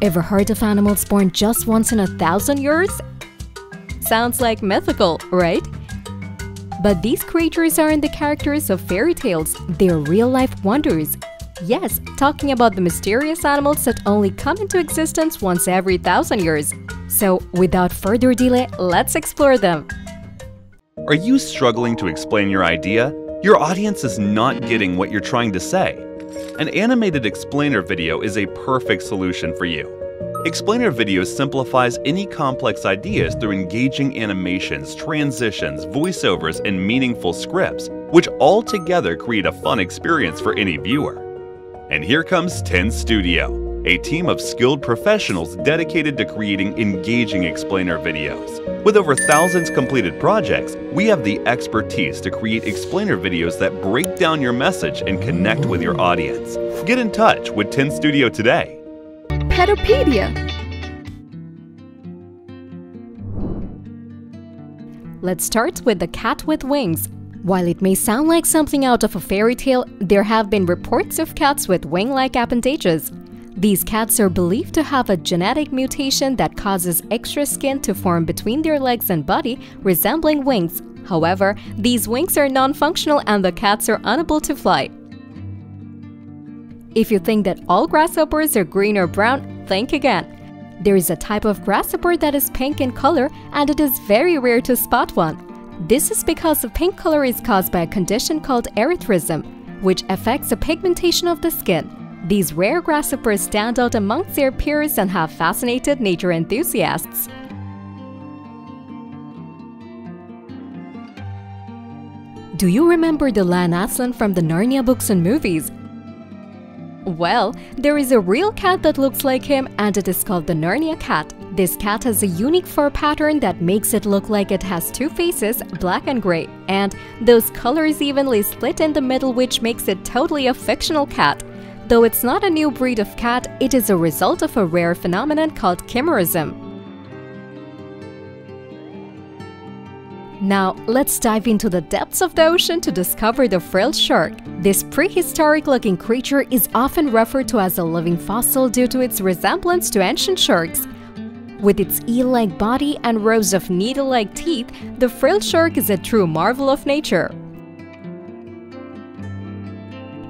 Ever heard of animals born just once in a thousand years? Sounds like mythical, right? But these creatures aren't the characters of fairy tales, they're real life wonders. Yes, talking about the mysterious animals that only come into existence once every thousand years. So, without further delay, let's explore them. Are you struggling to explain your idea? Your audience is not getting what you're trying to say. An animated explainer video is a perfect solution for you. Explainer Video simplifies any complex ideas through engaging animations, transitions, voiceovers, and meaningful scripts, which all together create a fun experience for any viewer. And here comes Ten Studio, a team of skilled professionals dedicated to creating engaging explainer videos. With over thousands completed projects, we have the expertise to create explainer videos that break down your message and connect with your audience. Get in touch with Ten Studio today. Petopedia. Let's start with the cat with wings. While it may sound like something out of a fairy tale, there have been reports of cats with wing like appendages. These cats are believed to have a genetic mutation that causes extra skin to form between their legs and body, resembling wings. However, these wings are non functional and the cats are unable to fly. If you think that all grasshoppers are green or brown, think again. There is a type of grasshopper that is pink in color and it is very rare to spot one. This is because the pink color is caused by a condition called erythrism, which affects the pigmentation of the skin. These rare grasshoppers stand out amongst their peers and have fascinated nature enthusiasts. Do you remember the Lion Aslan from the Narnia books and movies? Well, there is a real cat that looks like him and it is called the Narnia cat. This cat has a unique fur pattern that makes it look like it has two faces, black and gray, and those colors evenly split in the middle which makes it totally a fictional cat. Though it's not a new breed of cat, it is a result of a rare phenomenon called chimerism. Now, let's dive into the depths of the ocean to discover the frilled shark. This prehistoric-looking creature is often referred to as a living fossil due to its resemblance to ancient sharks. With its eel-like body and rows of needle-like teeth, the frilled shark is a true marvel of nature.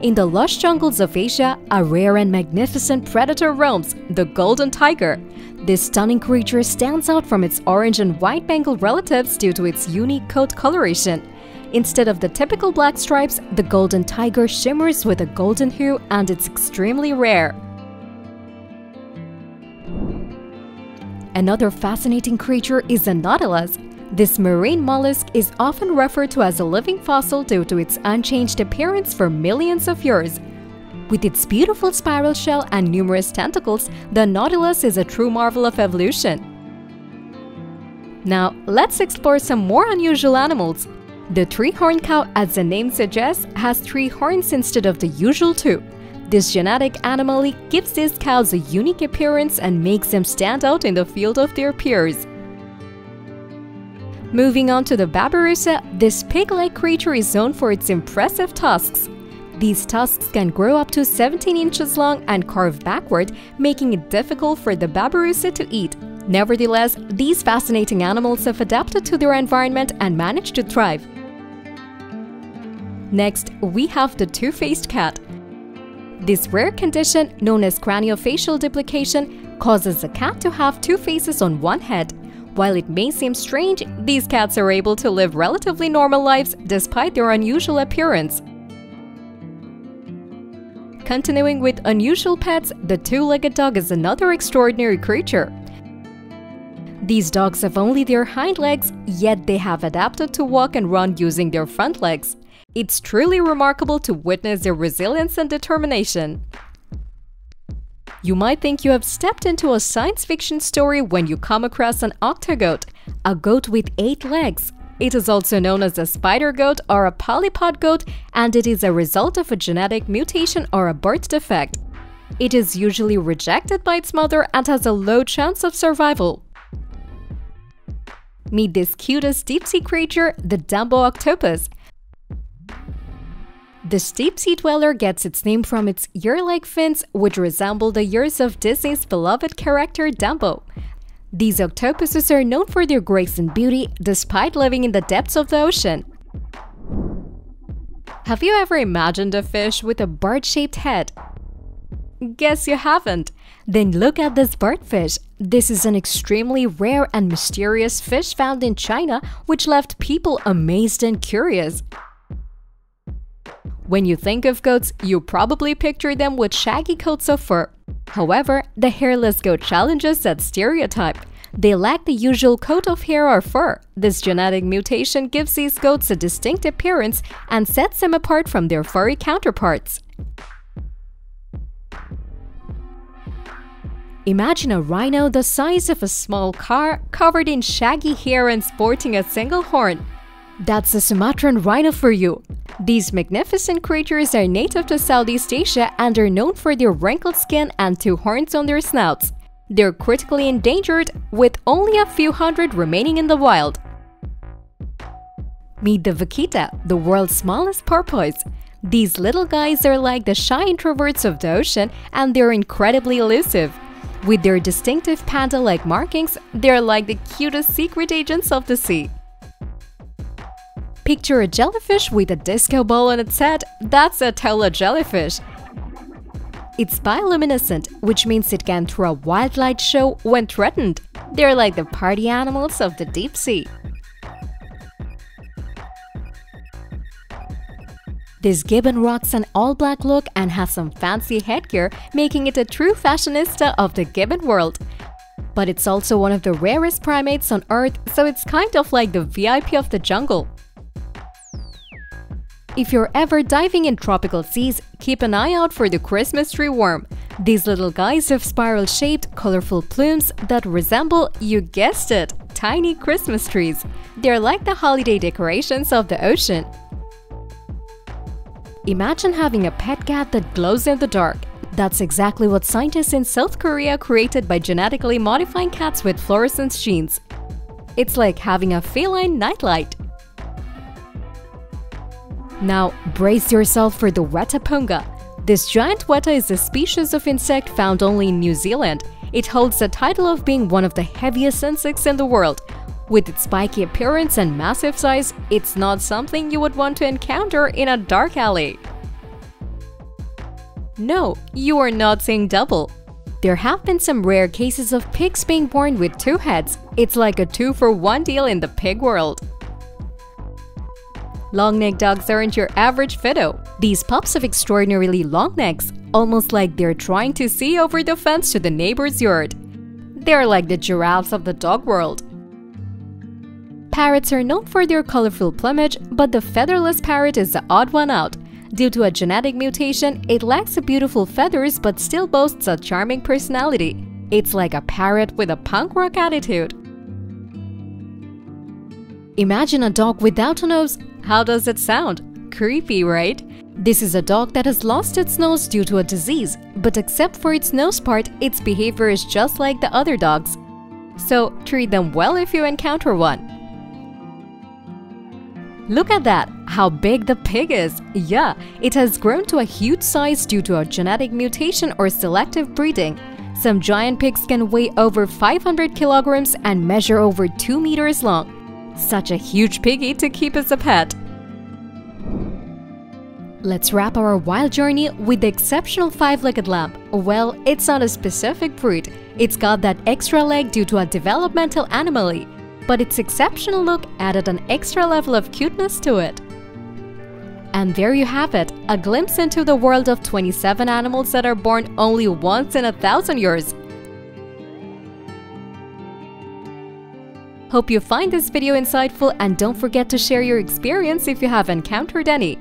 In the lush jungles of Asia, a rare and magnificent predator roams, the golden tiger. This stunning creature stands out from its orange and white Bengal relatives due to its unique coat coloration. Instead of the typical black stripes, the golden tiger shimmers with a golden hue and it's extremely rare. Another fascinating creature is the nautilus. This marine mollusk is often referred to as a living fossil due to its unchanged appearance for millions of years. With its beautiful spiral shell and numerous tentacles, the nautilus is a true marvel of evolution. Now, let's explore some more unusual animals. The three-horned cow, as the name suggests, has three horns instead of the usual two. This genetic anomaly gives these cows a unique appearance and makes them stand out in the field of their peers. Moving on to the babirusa, this pig-like creature is known for its impressive tusks. These tusks can grow up to 17 inches long and curve backward, making it difficult for the babirusa to eat. Nevertheless, these fascinating animals have adapted to their environment and managed to thrive. Next, we have the two-faced cat. This rare condition, known as craniofacial duplication, causes a cat to have two faces on one head. While it may seem strange, these cats are able to live relatively normal lives despite their unusual appearance. Continuing with unusual pets, the two-legged dog is another extraordinary creature. These dogs have only their hind legs, yet they have adapted to walk and run using their front legs. It's truly remarkable to witness their resilience and determination. You might think you have stepped into a science fiction story when you come across an octogoat, a goat with eight legs. It is also known as a spider goat or a polypod goat, and it is a result of a genetic mutation or a birth defect. It is usually rejected by its mother and has a low chance of survival. Meet this cutest deep-sea creature, the Dumbo octopus. This steep sea dweller gets its name from its ear like fins, which resemble the ears of Disney's beloved character Dumbo. These octopuses are known for their grace and beauty despite living in the depths of the ocean. Have you ever imagined a fish with a bird shaped head? Guess you haven't. Then look at this birdfish. This is an extremely rare and mysterious fish found in China, which left people amazed and curious. When you think of goats, you probably picture them with shaggy coats of fur. However, the hairless goat challenges that stereotype. They lack the usual coat of hair or fur. This genetic mutation gives these goats a distinct appearance and sets them apart from their furry counterparts. Imagine a rhino the size of a small car, covered in shaggy hair and sporting a single horn. That's the Sumatran rhino for you. These magnificent creatures are native to Southeast Asia and are known for their wrinkled skin and two horns on their snouts. They're critically endangered, with only a few hundred remaining in the wild. Meet the vaquita, the world's smallest porpoise. These little guys are like the shy introverts of the ocean and they're incredibly elusive. With their distinctive panda-like markings, they're like the cutest secret agents of the sea. Picture a jellyfish with a disco ball on its head, that's a Atolla jellyfish. It's bioluminescent, which means it can throw a wild light show when threatened. They're like the party animals of the deep sea. This gibbon rocks an all-black look and has some fancy headgear, making it a true fashionista of the gibbon world. But it's also one of the rarest primates on Earth, so it's kind of like the VIP of the jungle. If you're ever diving in tropical seas, keep an eye out for the Christmas tree worm. These little guys have spiral-shaped, colorful plumes that resemble, you guessed it, tiny Christmas trees. They're like the holiday decorations of the ocean. Imagine having a pet cat that glows in the dark. That's exactly what scientists in South Korea created by genetically modifying cats with fluorescence genes. It's like having a feline nightlight. Now, brace yourself for the Wetapunga. This giant weta is a species of insect found only in New Zealand. It holds the title of being one of the heaviest insects in the world, with its spiky appearance and massive size, it's not something you would want to encounter in a dark alley. No, you are not seeing double. There have been some rare cases of pigs being born with two heads. It's like a two-for-one deal in the pig world. Long-necked dogs aren't your average fido. These pups have extraordinarily long necks, almost like they're trying to see over the fence to the neighbor's yard. They're like the giraffes of the dog world. Parrots are known for their colorful plumage, but the featherless parrot is the odd one out. Due to a genetic mutation, it lacks the beautiful feathers but still boasts a charming personality. It's like a parrot with a punk rock attitude. Imagine a dog without a nose. How does it sound? Creepy, right? This is a dog that has lost its nose due to a disease, but except for its nose part, its behavior is just like the other dogs. So treat them well if you encounter one. Look at that! How big the pig is! Yeah, it has grown to a huge size due to a genetic mutation or selective breeding. Some giant pigs can weigh over 500 kilograms and measure over 2 meters long. Such a huge piggy to keep as a pet. Let's wrap our wild journey with the exceptional five-legged lamb. Well, it's not a specific breed. It's got that extra leg due to a developmental anomaly but its exceptional look added an extra level of cuteness to it. And there you have it, a glimpse into the world of 27 animals that are born only once in a thousand years. Hope you find this video insightful and don't forget to share your experience if you have encountered any.